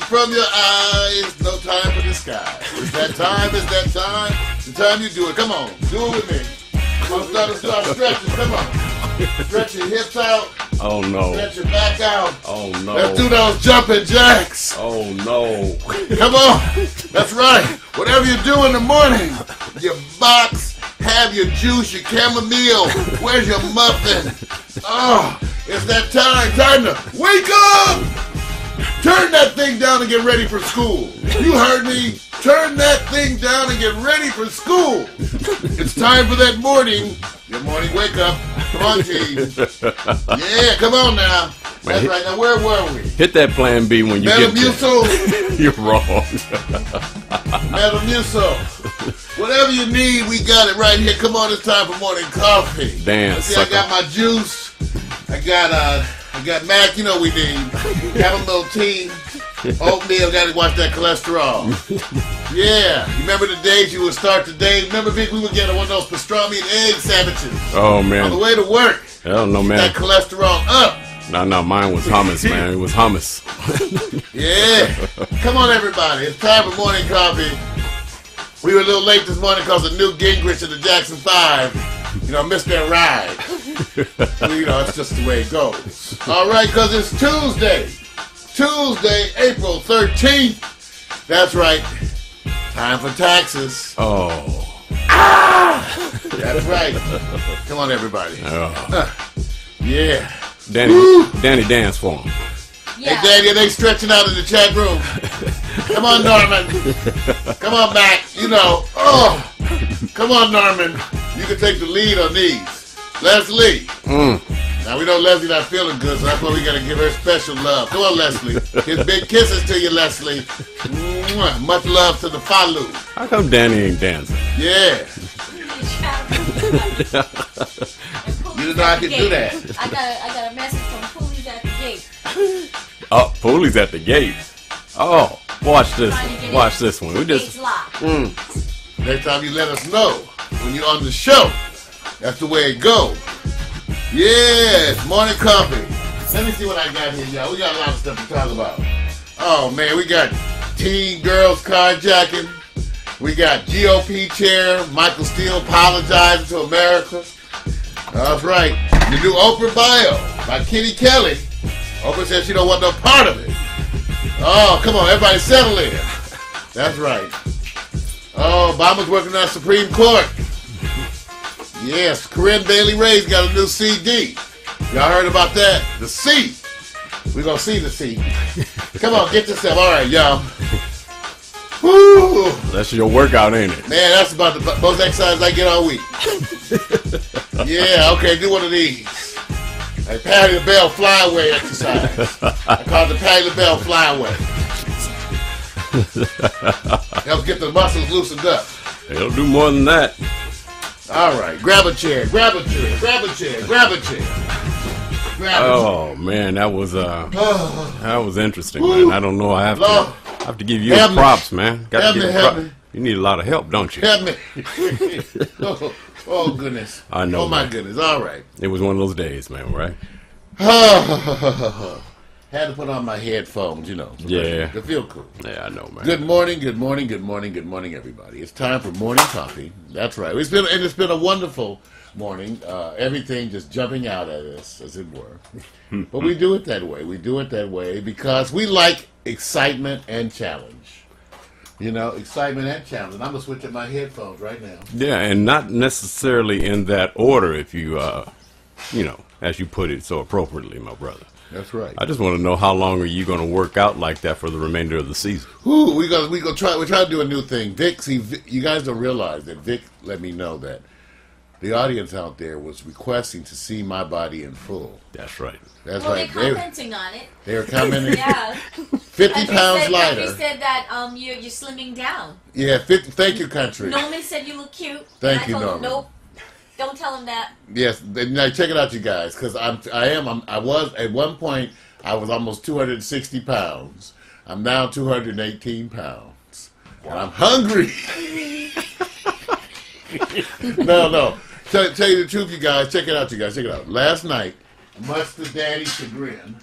from your eyes. No time for the sky. It's that time. It's that time. The time you do it. Come on, do it with me. Come on, start, start stretching. Come on. Stretch your hips out. Oh no. Stretch your back out. Oh no. Let's do those jumping jacks. Oh no. Come on. That's right. Whatever you do in the morning, your box, have your juice, your chamomile. Where's your muffin? Oh, it's that time. Time to wake up. Turn that thing down and get ready for school. You heard me. Turn that thing down and get ready for school. It's time for that morning. Your morning wake up. Come on, team. Yeah, come on now. That's right. Now, where were we? Hit that plan B when you get Metamucil. You're wrong. Metamucil. Whatever you need, we got it right here. Come on, it's time for morning coffee. Damn, See, I got my juice. I got uh, I got Mac. You know we need chamomile tea, oatmeal. Got to watch that cholesterol. Yeah, remember the days you would start the day? Remember, Vic, we would get one of those pastrami and egg sandwiches Oh man. on the way to work. Hell no, man. That cholesterol up. No, no, mine was hummus, man. It was hummus. Yeah. Come on, everybody. It's time for morning coffee. We were a little late this morning because of Newt Gingrich and the Jackson 5, you know, missed their ride. You know, it's just the way it goes. All right, because it's Tuesday. Tuesday, April 13th. That's right. Time for taxes. Oh. Ah! That's right. Come on, everybody. oh. Yeah. Danny, Danny, dance for him. Yeah. Hey, Daddy, are they stretching out in the chat room? Come on, Norman. Come on, Mac. You know. Oh, come on, Norman. You can take the lead on these. Leslie. Mm. Now we know Leslie not feeling good, so that's why we gotta give her special love. Come on, Leslie. His big kisses to you, Leslie. Mwah. Much love to the Falu. How come Danny ain't dancing? Yeah. You didn't know I could do that. I got a, I got a message from Poolies at the gate. Oh, Pooley's at the gate. Oh, watch this one. Watch in. this one. We just locked. Mm. Next time you let us know when you're on the show. That's the way it goes. Yes, morning coffee. Let me see what I got here, y'all. We got a lot of stuff to talk about. Oh man, we got teen girls carjacking. We got GOP chair Michael Steele apologizing to America. That's right. The new Oprah bio by Kitty Kelley. Oprah said she don't want no part of it. Oh, come on, everybody settle in. That's right. Oh, Obama's working on Supreme Court. Yes, Corinne Bailey Rae's got a new CD. Y'all heard about that? The C. We're gonna see the C. Come on, get yourself. All right, y'all. Woo! that's your workout, ain't it? Man, that's about the most exercise I get all week. yeah, okay, do one of these. A Patti LaBelle flyaway exercise. I call it the Patti LaBelle flyaway. Helps get the muscles loosened up. It'll do more than that. All right, grab a chair, grab a chair, grab a chair, grab a chair. Grab a Oh man, that was uh, that was interesting, man. I don't know. I have to, I have to give you Help the me. props, man. Got Help to me, give help prop- me. You need a lot of help, don't you? Help me. oh, oh, goodness. I know, Oh my man. goodness. All right. It was one of those days, man. Right? Had to put on my headphones, you know. Yeah. To feel cool. Yeah, I know, man. Good morning, good morning, good morning, good morning, everybody. It's time for morning coffee. That's right. It's been and it's been a wonderful morning. Uh, everything just jumping out at us, as it were. but we do it that way. We do it that way because we like excitement and challenge. You know, excitement and challenge. And I'm gonna switch up my headphones right now. Yeah, and not necessarily in that order, if you, uh, you know, as you put it so appropriately, my brother. That's right. I just want to know how long are you going to work out like that for the remainder of the season? Ooh, we gonna we gonna try. We're trying to do a new thing. Vic, see, Vic, you guys don't realize that Vic let me know that the audience out there was requesting to see my body in full. That's right. That's Well, right. they're They, commenting on it. they were commenting. Yeah. Fifty And they pounds said, lighter. They said that um you're you're slimming down. Yeah, 50, thank you, country. Norman said you look cute. Thank and you, I Norman. Nope. Don't tell him that. Yes, now check it out, you guys, because I'm I am I'm, I was at one point I was almost 260 pounds. I'm now 218 pounds, and I'm hungry. no, no. Tell, tell you the truth, you guys. Check it out, you guys. Check it out. Last night, much to Daddy's chagrin,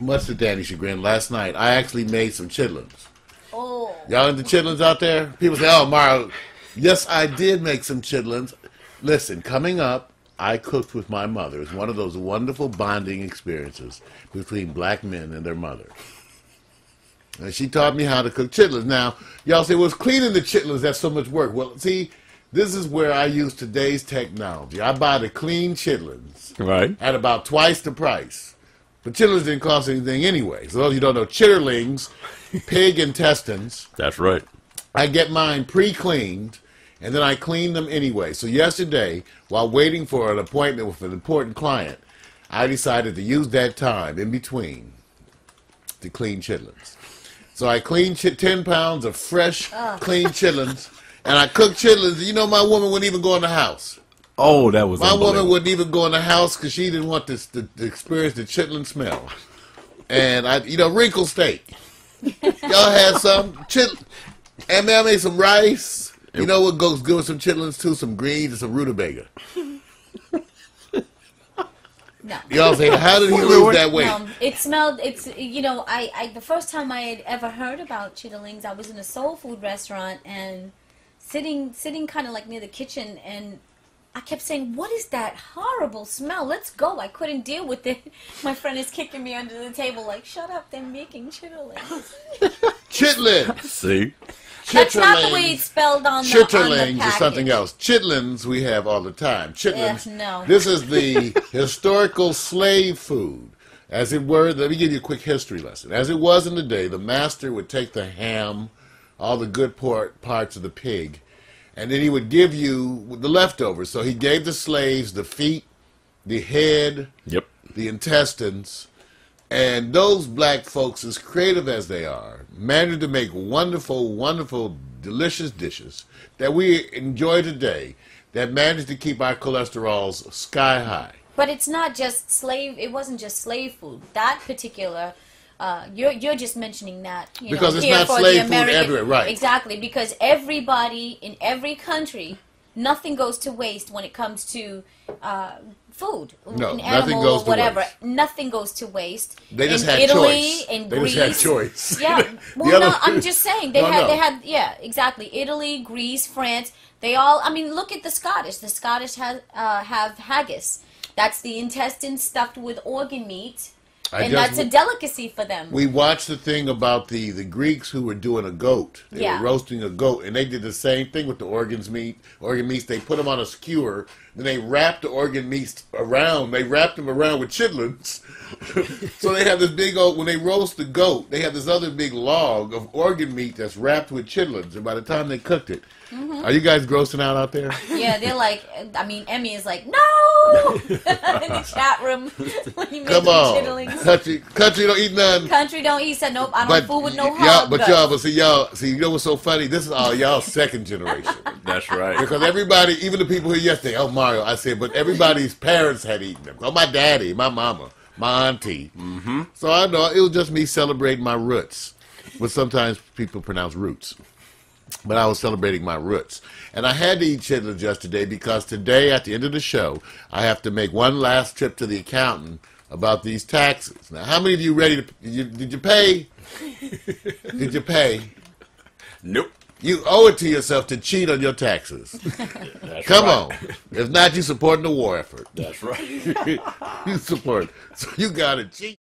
much to chagrin, last night I actually made some chitlins. Oh. Y'all into chitlins out there? People say, "Oh, Mario." Yes, I did make some chitlins. Listen, coming up, I cooked with my mother. It's one of those wonderful bonding experiences between black men and their mother. And she taught me how to cook chitlins. Now, y'all say, "Was cleaning the chitlins that's so much work?" Well, see, this is where I use today's technology. I buy the clean chitlins Right. at about twice the price. But chitlins didn't cost anything anyway. So those you don't know, chitterlings, pig intestines. That's right. I get mine pre-cleaned, and then I clean them anyway. So yesterday, while waiting for an appointment with an important client, I decided to use that time in between to clean chitlins. So I cleaned chi- 10 pounds of fresh, ah. clean chitlins, and I cooked chitlins. You know, my woman wouldn't even go in the house. Oh, that was My woman wouldn't even go in the house because she didn't want this to, to experience the chitlin smell. And I, you know, wrinkle steak. Y'all had some chit, and then I made some rice. You know what goes good with some chitlins too? Some greens and some rutabaga. No. Y'all say, how did he lose that weight? Um, it smelled. It's you know, I, I the first time I had ever heard about chitterlings, I was in a soul food restaurant and sitting sitting kind of like near the kitchen, and I kept saying, "What is that horrible smell? Let's go!" I couldn't deal with it. My friend is kicking me under the table, like, "Shut up! They're making chitterlings." Chitlin. See? That's not the way Chitterlings. it's spelled on the on the is something else. Chitlins we have all the time. Chitlins. Ugh, no. This is the historical slave food. As it were, let me give you a quick history lesson. As it was in the day, the master would take the ham, all the good part, parts of the pig, and then he would give you the leftovers. So he gave the slaves the feet, the head, Yep. the intestines, and those black folks, as creative as they are, managed to make wonderful, wonderful, delicious dishes that we enjoy today that managed to keep our cholesterols sky high. But it's not just slave. It wasn't just slave food. That particular, uh, you're you're just mentioning that you Because know, it's not slave food American, everywhere, right. Exactly, because everybody in every country, nothing goes to waste when it comes to uh, food. No, an nothing animal goes or whatever. waste. Nothing goes to waste. They just in had Italy, choice. in They Greece. just had choice. Yeah. Well, no, I'm just saying they No, had no. they had yeah exactly Italy, Greece, France. They all. I mean, look at the Scottish. The Scottish have uh, have haggis. That's the intestine stuffed with organ meat, I and that's a delicacy for them. We watched the thing about the, the Greeks who were doing a goat. They Yeah. were roasting a goat, and they did the same thing with the organs meat. Organ meats, they put them on a skewer, then they wrapped the organ meats around. They wrapped them around with chitlins. so they have this big old. When they roast the goat, they have this other big log of organ meat that's wrapped with chitlins. And by the time they cooked it, Mm-hmm. are you guys grossing out out there? yeah, they're like. I mean, Emmy is like no in the chat room when you make Come on, chitterlings. country, country don't eat none. Country don't eat. Said nope. I don't fool with no y'all, hog. but y'all, but see y'all, see you know what's so funny? This is all y'all second generation. That's right. Because everybody, even the people here yesterday, oh Mario, I said, but everybody's parents had eaten them. Oh, my daddy, my mama, my auntie. Mm-hmm. So I know it was just me celebrating my roots, what sometimes people pronounce roots. But I was celebrating my roots. And I had to eat chitlins yesterday because today, at the end of the show, I have to make one last trip to the accountant about these taxes. Now, how many of you ready to, did you, did you pay? did you pay? Nope. You owe it to yourself to cheat on your taxes. That's Come right. on. If not, you supporting the war effort. That's right. you support. So you got to cheat.